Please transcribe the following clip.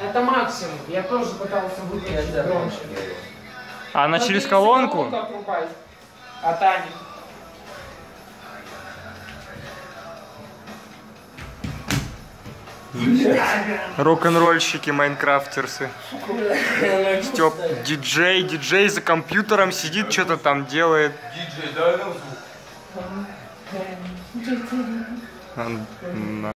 Это максимум. Я тоже пытался выключить громче. А она Но ну, через колонку? А Таня? Рок-н-ролльщики, майнкрафтерсы. Степ, диджей, диджей за компьютером сидит, что-то там делает. Диджей, дай нам звук.